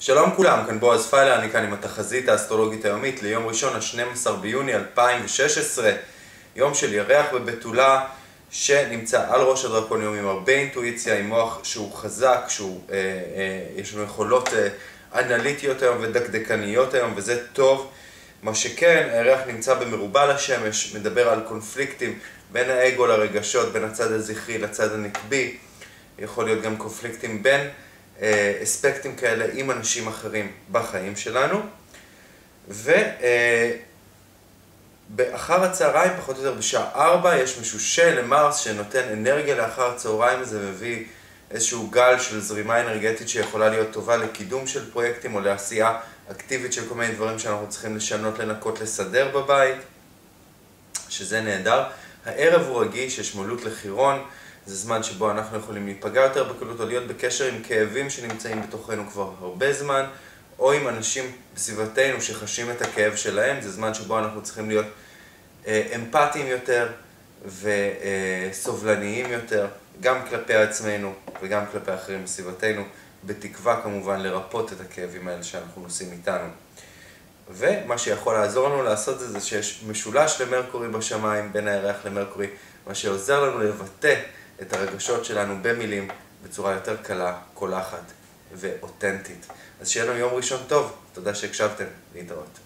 שלום כולם, כאן בועז פיילר, אני כאן עם התחזית האסטרולוגית היומית ליום ראשון, ה-12 ביוני 2016, יום של ירח בבתולה שנמצא על ראש הדרקוניום עם הרבה אינטואיציה, עם מוח שהוא חזק, שהוא, אה, אה, יש לו יכולות אה, אנליטיות היום ודקדקניות היום, וזה טוב. מה שכן, הירח נמצא במרובע לשמש, מדבר על קונפליקטים בין האגו לרגשות, בין הצד הזכרי לצד הנקבי, יכול להיות גם קונפליקטים בין אספקטים כאלה עם אנשים אחרים בחיים שלנו. ובאחר הצהריים, פחות או יותר בשעה 4, יש משושה למרס שנותן אנרגיה לאחר הצהריים הזה, מביא איזשהו גל של זרימה אנרגטית שיכולה להיות טובה לקידום של פרויקטים או לעשייה אקטיבית של כל מיני דברים שאנחנו צריכים לשנות, לנקות, לסדר בבית, שזה נהדר. הערב הוא רגיש, יש מולות לחירון. זה זמן שבו אנחנו יכולים להיפגע יותר בקלות או להיות בקשר עם כאבים שנמצאים בתוכנו כבר הרבה זמן, או עם אנשים בסביבתנו שחשים את הכאב שלהם, זה זמן שבו אנחנו צריכים להיות אמפתיים יותר וסובלניים יותר, גם כלפי עצמנו וגם כלפי אחרים בסביבתנו, בתקווה כמובן לרפות את הכאבים האלה שאנחנו נושאים איתנו. ומה שיכול לעזור לנו לעשות זה, זה שיש משולש למרקורי בשמיים, בין הירח למרקורי, מה שעוזר לנו לבטא את הרגשות שלנו במילים בצורה יותר קלה, קולחת ואותנטית. אז שיהיה לנו יום ראשון טוב, תודה שהקשבתם, להתראות.